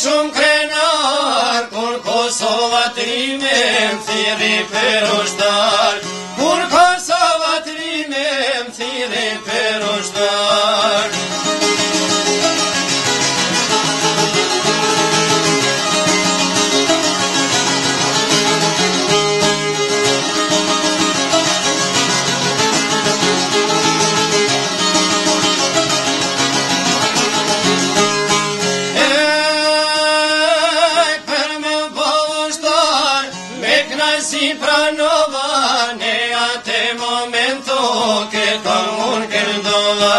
shumë krenar, kur Kosova tri me më thiri Si pranova ne atë momento që thonë që dova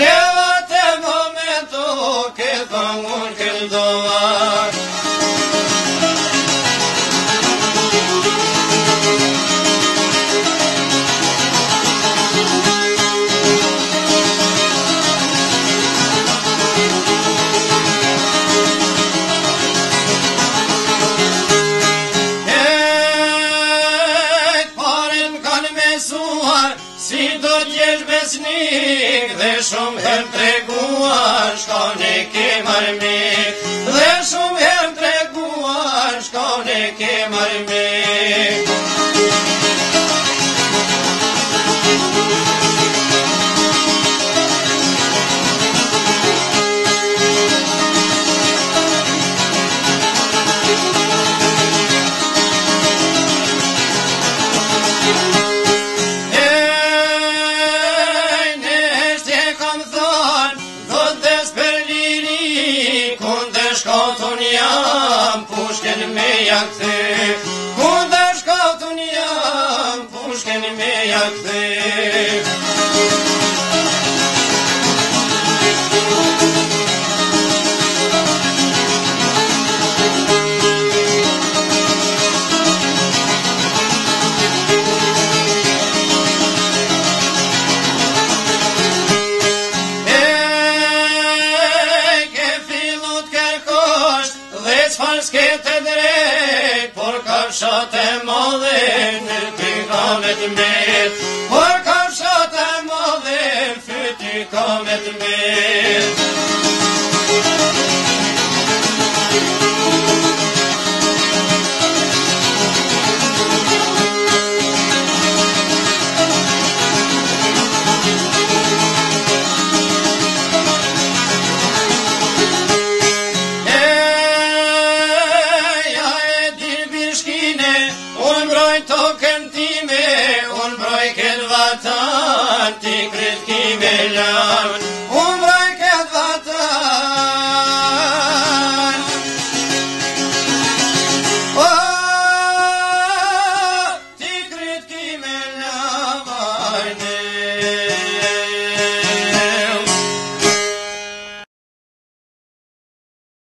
ne atë momento që thonë që dova Si do t'jesh besnik dhe shumë herë treguar shko ne ke mërmik dhe shumë herë treguar shko ne ke mërmik shkotun jam, pushken me jakëthe Ku dhe shkotun jam, pushken me jakëthe S'falske të drejt Por ka shate ma Në ty ka me të mejt Por ka shate ma dhe Në të mejt unë broj të këntime, unë broj këtë vatan, ti kretë kime lartë.